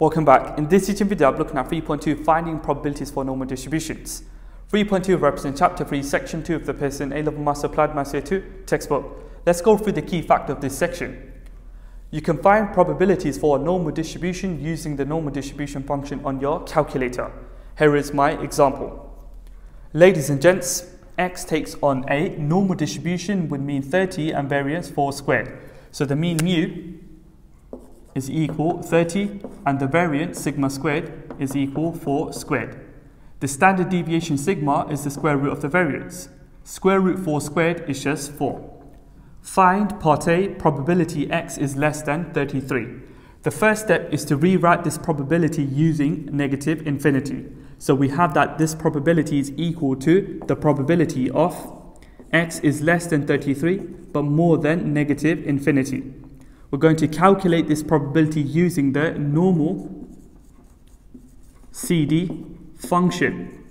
Welcome back. In this teaching video, I'm looking at 3.2, finding probabilities for normal distributions. 3.2 represents chapter 3, section 2 of the Pearson A-Level Maths Applied Maths Year 2 textbook. Let's go through the key fact of this section. You can find probabilities for a normal distribution using the normal distribution function on your calculator. Here is my example. Ladies and gents, x takes on a normal distribution with mean 30 and variance 4 squared. So the mean mu is equal 30 and the variance sigma squared is equal 4 squared. The standard deviation sigma is the square root of the variance. Square root 4 squared is just 4. Find part A probability x is less than 33. The first step is to rewrite this probability using negative infinity. So we have that this probability is equal to the probability of x is less than 33 but more than negative infinity. We're going to calculate this probability using the normal CD function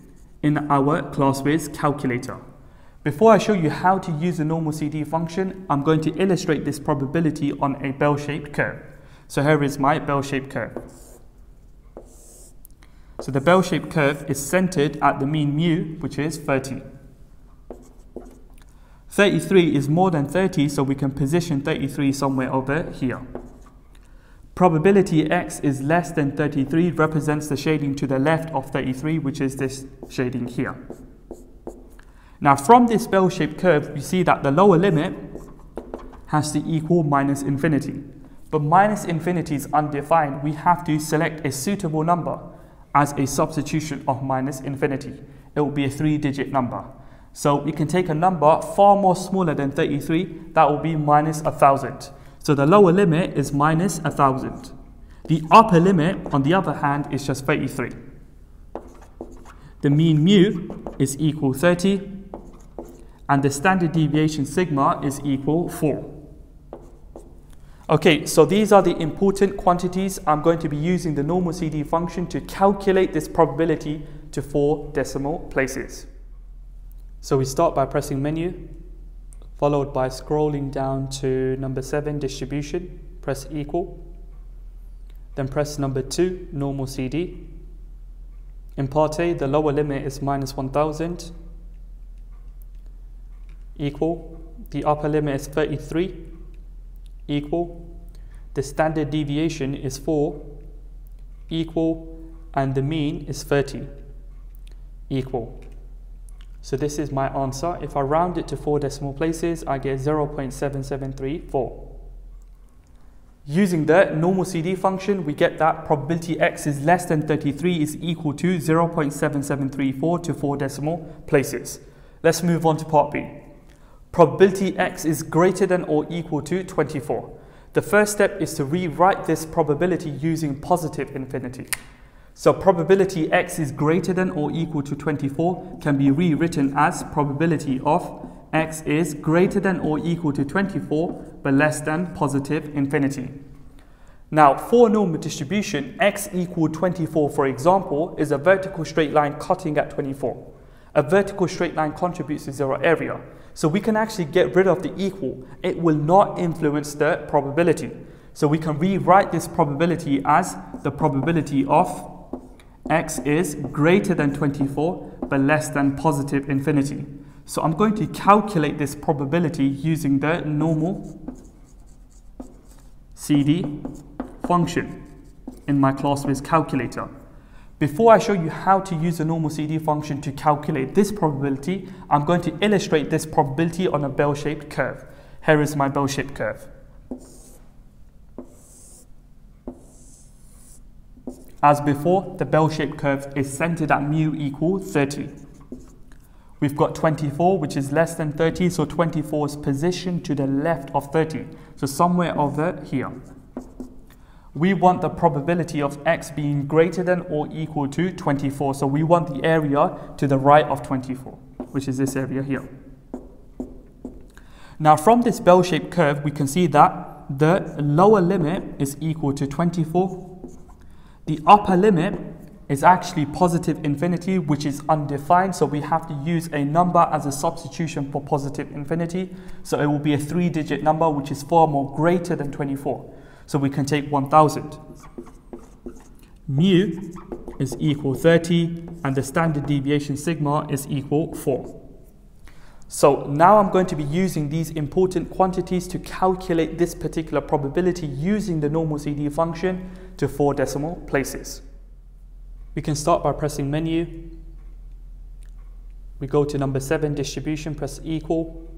in our ClassWiz calculator. Before I show you how to use the normal CD function, I'm going to illustrate this probability on a bell-shaped curve. So here is my bell-shaped curve. So the bell-shaped curve is centered at the mean mu, which is 30. 33 is more than 30, so we can position 33 somewhere over here. Probability x is less than 33 represents the shading to the left of 33, which is this shading here. Now from this bell-shaped curve, we see that the lower limit has to equal minus infinity. But minus infinity is undefined. We have to select a suitable number as a substitution of minus infinity. It will be a three-digit number. So we can take a number far more smaller than 33, that will be minus 1,000. So the lower limit is minus 1,000. The upper limit, on the other hand, is just 33. The mean mu is equal 30, and the standard deviation sigma is equal 4. Okay, so these are the important quantities. I'm going to be using the normal CD function to calculate this probability to four decimal places. So we start by pressing menu, followed by scrolling down to number 7, distribution, press equal. Then press number 2, normal CD. In part A, the lower limit is minus 1000, equal. The upper limit is 33, equal. The standard deviation is 4, equal. And the mean is 30, equal. So this is my answer. If I round it to four decimal places, I get 0.7734. Using the normal CD function, we get that probability x is less than 33 is equal to 0.7734 to four decimal places. Let's move on to part B. Probability x is greater than or equal to 24. The first step is to rewrite this probability using positive infinity. So probability x is greater than or equal to 24 can be rewritten as probability of x is greater than or equal to 24 but less than positive infinity. Now for normal distribution, x equal 24 for example is a vertical straight line cutting at 24. A vertical straight line contributes to zero area. So we can actually get rid of the equal. It will not influence the probability. So we can rewrite this probability as the probability of x is greater than 24 but less than positive infinity. So I'm going to calculate this probability using the normal CD function in my ClassWiz calculator. Before I show you how to use the normal CD function to calculate this probability, I'm going to illustrate this probability on a bell-shaped curve. Here is my bell-shaped curve. As before, the bell-shaped curve is centered at mu equal 30. We've got 24, which is less than 30, so 24 is positioned to the left of 30. So somewhere over here. We want the probability of x being greater than or equal to 24. So we want the area to the right of 24, which is this area here. Now from this bell-shaped curve, we can see that the lower limit is equal to 24 the upper limit is actually positive infinity, which is undefined. So we have to use a number as a substitution for positive infinity. So it will be a three digit number, which is far more greater than 24. So we can take 1000. mu is equal 30 and the standard deviation sigma is equal 4. So now I'm going to be using these important quantities to calculate this particular probability using the normal CD function to four decimal places. We can start by pressing menu. We go to number 7 distribution, press equal.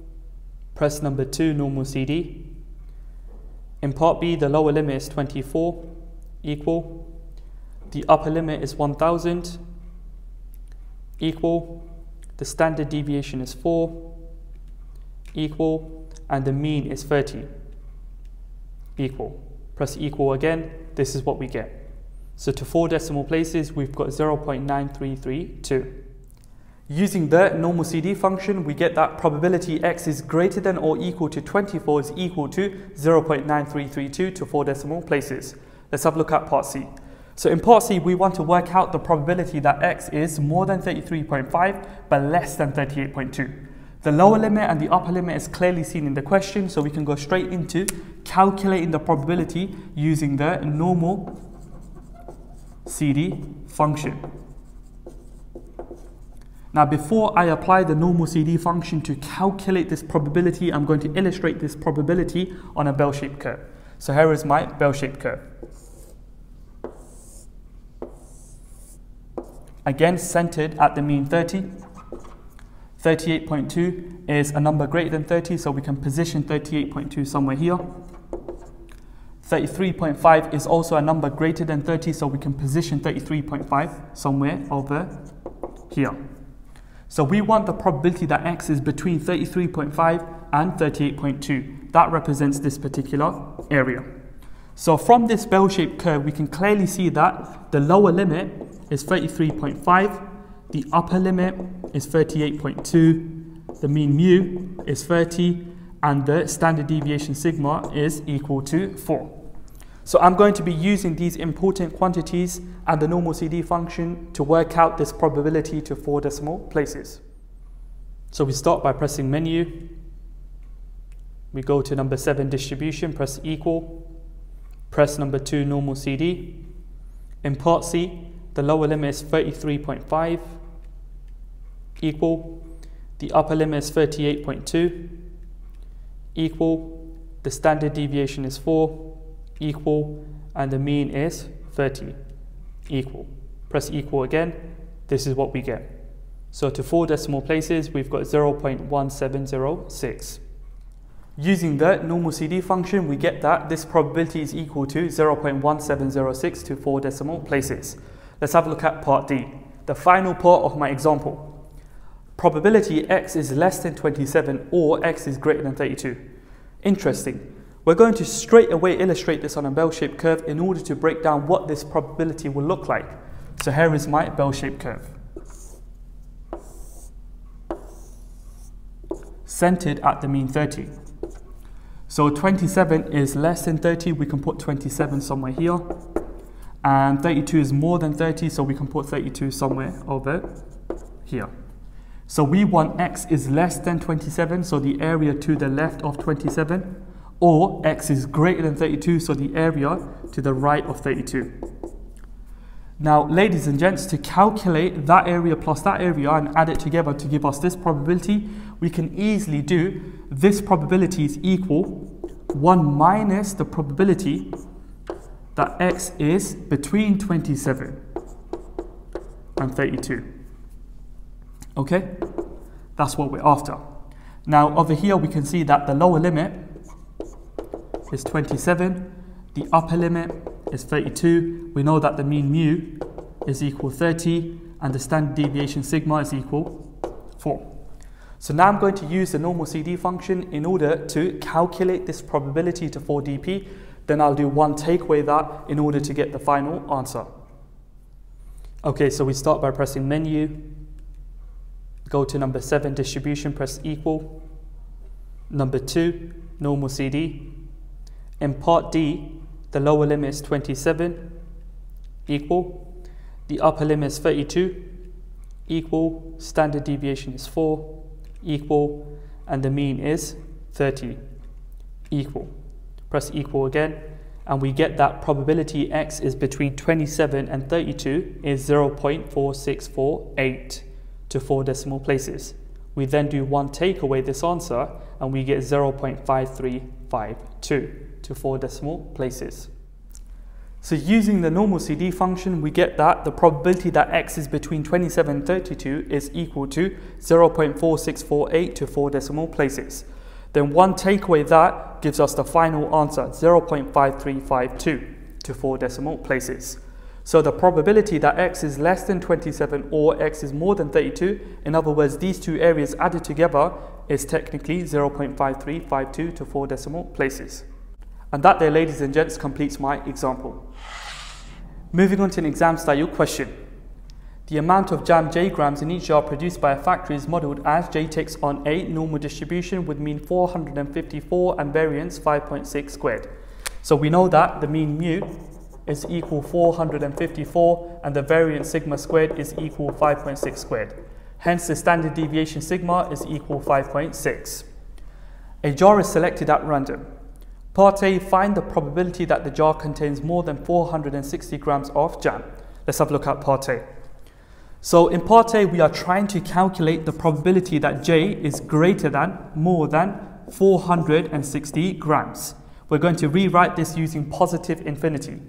Press number 2 normal CD. In part B the lower limit is 24 equal. The upper limit is 1000 equal the standard deviation is 4 equal and the mean is 30 equal. Press equal again, this is what we get. So to four decimal places, we've got 0.9332. Using the normal CD function, we get that probability x is greater than or equal to 24 is equal to 0.9332 to four decimal places. Let's have a look at part C. So in part C, we want to work out the probability that x is more than 33.5 but less than 38.2. The lower limit and the upper limit is clearly seen in the question, so we can go straight into calculating the probability using the normal CD function. Now before I apply the normal CD function to calculate this probability, I'm going to illustrate this probability on a bell-shaped curve. So here is my bell-shaped curve. again centered at the mean 30. 38.2 is a number greater than 30, so we can position 38.2 somewhere here. 33.5 is also a number greater than 30, so we can position 33.5 somewhere over here. So we want the probability that x is between 33.5 and 38.2. That represents this particular area. So from this bell-shaped curve, we can clearly see that the lower limit is 33.5, the upper limit is 38.2, the mean mu is 30, and the standard deviation sigma is equal to 4. So I'm going to be using these important quantities and the normal CD function to work out this probability to four decimal places. So we start by pressing menu. We go to number 7 distribution, press equal. Press number 2 normal CD. In part C, the lower limit is 33.5 equal the upper limit is 38.2 equal the standard deviation is 4 equal and the mean is 30 equal press equal again this is what we get so to four decimal places we've got 0.1706 Using the normal CD function, we get that this probability is equal to 0.1706 to four decimal places. Let's have a look at part D, the final part of my example. Probability x is less than 27 or x is greater than 32. Interesting. We're going to straight away illustrate this on a bell-shaped curve in order to break down what this probability will look like. So here is my bell-shaped curve. Centered at the mean 30. So 27 is less than 30, we can put 27 somewhere here and 32 is more than 30 so we can put 32 somewhere over here. So we want x is less than 27 so the area to the left of 27 or x is greater than 32 so the area to the right of 32. Now ladies and gents to calculate that area plus that area and add it together to give us this probability we can easily do this probability is equal 1 minus the probability that x is between 27 and 32. Okay? That's what we're after. Now over here we can see that the lower limit is 27, the upper limit is 32. We know that the mean mu is equal 30 and the standard deviation sigma is equal 4. So now I'm going to use the normal CD function in order to calculate this probability to 4dp then I'll do one takeaway that in order to get the final answer. Okay, so we start by pressing menu, go to number 7 distribution, press equal. Number 2, normal CD. In part D, the lower limit is 27, equal. The upper limit is 32, equal. Standard deviation is 4, equal. And the mean is 30, equal. Press equal again, and we get that probability x is between 27 and 32 is 0.4648 to four decimal places. We then do one take away this answer and we get 0.5352 to four decimal places. So using the normal CD function, we get that the probability that x is between 27 and 32 is equal to 0.4648 to four decimal places. Then one takeaway that gives us the final answer, 0.5352 to four decimal places. So the probability that x is less than 27 or x is more than 32, in other words, these two areas added together is technically 0.5352 to four decimal places. And that there, ladies and gents, completes my example. Moving on to an exam style question. The amount of jam J grams in each jar produced by a factory is modeled as J takes on a normal distribution with mean 454 and variance 5.6 squared. So we know that the mean mu is equal 454 and the variance sigma squared is equal 5.6 squared. Hence the standard deviation sigma is equal 5.6. A jar is selected at random. Part A, find the probability that the jar contains more than 460 grams of jam. Let's have a look at part A. So in part A, we are trying to calculate the probability that J is greater than, more than 460 grams. We're going to rewrite this using positive infinity.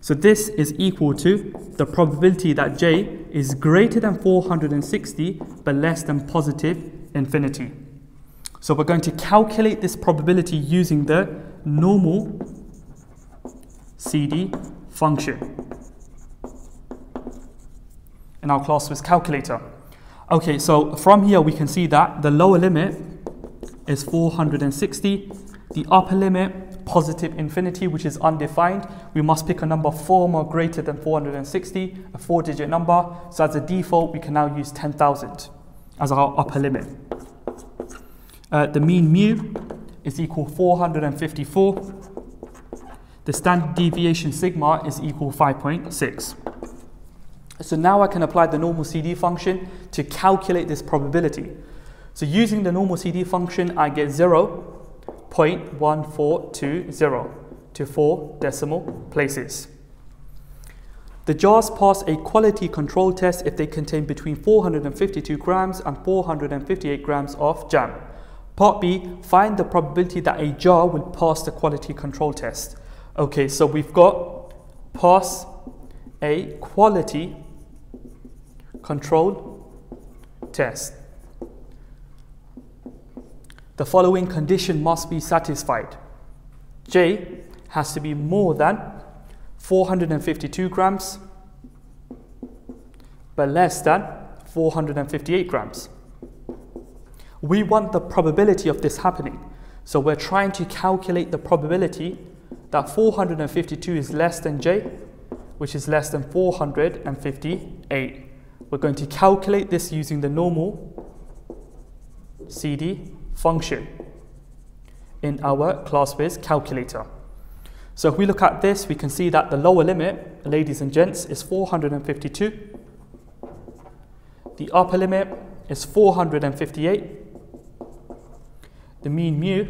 So this is equal to the probability that J is greater than 460 but less than positive infinity. So we're going to calculate this probability using the normal CD function in our ClassWiz calculator. Okay, so from here we can see that the lower limit is 460, the upper limit positive infinity which is undefined. We must pick a number 4 more greater than 460, a 4 digit number. So as a default we can now use 10,000 as our upper limit. Uh, the mean mu is equal 454. The standard deviation sigma is equal 5.6. So now I can apply the normal CD function to calculate this probability. So using the normal CD function, I get 0.1420 to four decimal places. The jars pass a quality control test if they contain between 452 grams and 458 grams of jam. Part B, find the probability that a jar will pass the quality control test. Okay, so we've got pass a quality control test. The following condition must be satisfied. J has to be more than 452 grams but less than 458 grams. We want the probability of this happening. So we're trying to calculate the probability that 452 is less than J, which is less than 458. We're going to calculate this using the normal CD function in our ClassWiz calculator. So if we look at this, we can see that the lower limit, ladies and gents, is 452. The upper limit is 458 the mean mu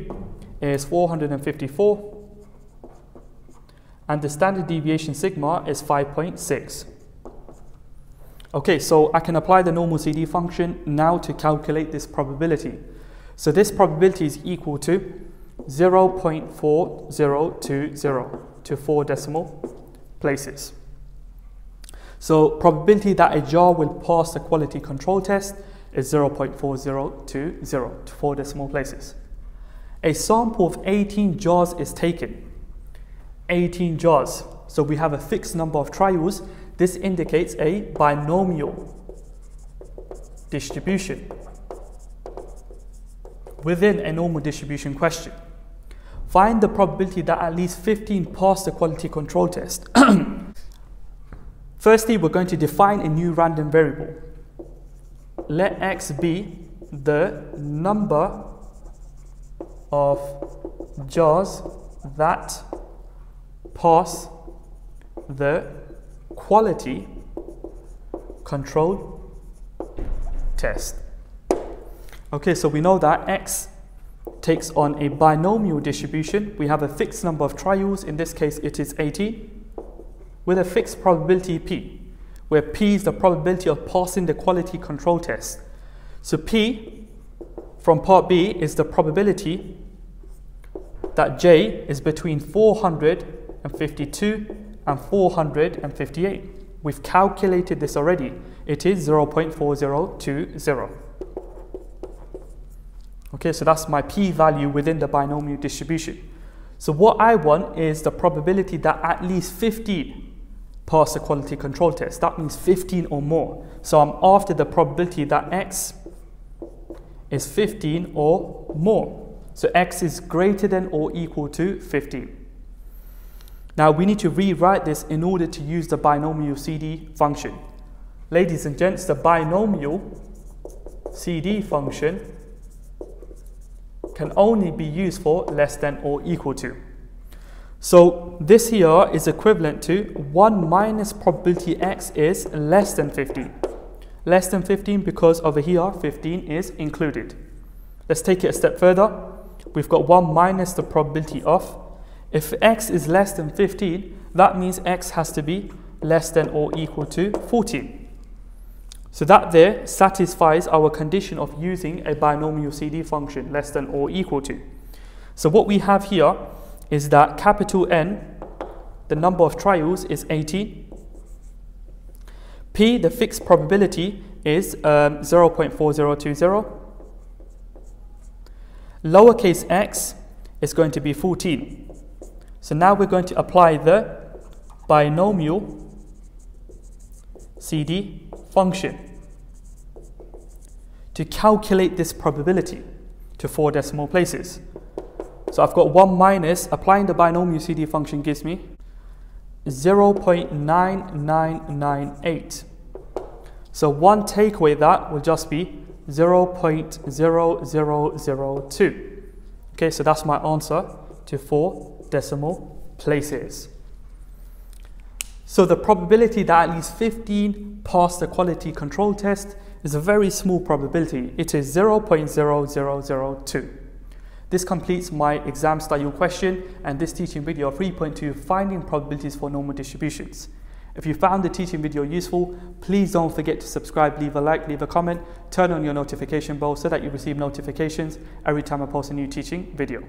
is 454 and the standard deviation sigma is 5.6. Okay, so I can apply the normal CD function now to calculate this probability. So this probability is equal to 0.4020 to four decimal places. So probability that a jar will pass the quality control test is 0.4020 to four decimal places. A sample of 18 jars is taken. 18 jars. So we have a fixed number of trials. This indicates a binomial distribution within a normal distribution question. Find the probability that at least 15 pass the quality control test. Firstly, we're going to define a new random variable let x be the number of jars that pass the quality control test. Okay, so we know that x takes on a binomial distribution. We have a fixed number of trials, in this case it is 80, with a fixed probability p, where p is the probability of passing the quality control test. So p from part B is the probability that j is between 452 and 458. We've calculated this already. It is 0.4020. Okay, so that's my p-value within the binomial distribution. So what I want is the probability that at least 15 pass the quality control test. That means 15 or more. So I'm after the probability that x is 15 or more. So x is greater than or equal to 15. Now we need to rewrite this in order to use the binomial CD function. Ladies and gents, the binomial CD function can only be used for less than or equal to. So this here is equivalent to 1 minus probability x is less than 15 less than 15 because over here 15 is included. Let's take it a step further. We've got 1 minus the probability of. If x is less than 15, that means x has to be less than or equal to 14. So that there satisfies our condition of using a binomial CD function less than or equal to. So what we have here is that capital N, the number of trials is 80, P, the fixed probability, is um, 0.4020. Lowercase x is going to be 14. So now we're going to apply the binomial CD function to calculate this probability to four decimal places. So I've got 1 minus, applying the binomial CD function gives me 0.9998. So one takeaway that will just be 0.0002. Okay, so that's my answer to four decimal places. So the probability that at least 15 pass the quality control test is a very small probability. It is 0.0002. This completes my exam style question and this teaching video 3.2 finding probabilities for normal distributions. If you found the teaching video useful, please don't forget to subscribe, leave a like, leave a comment, turn on your notification bell so that you receive notifications every time I post a new teaching video.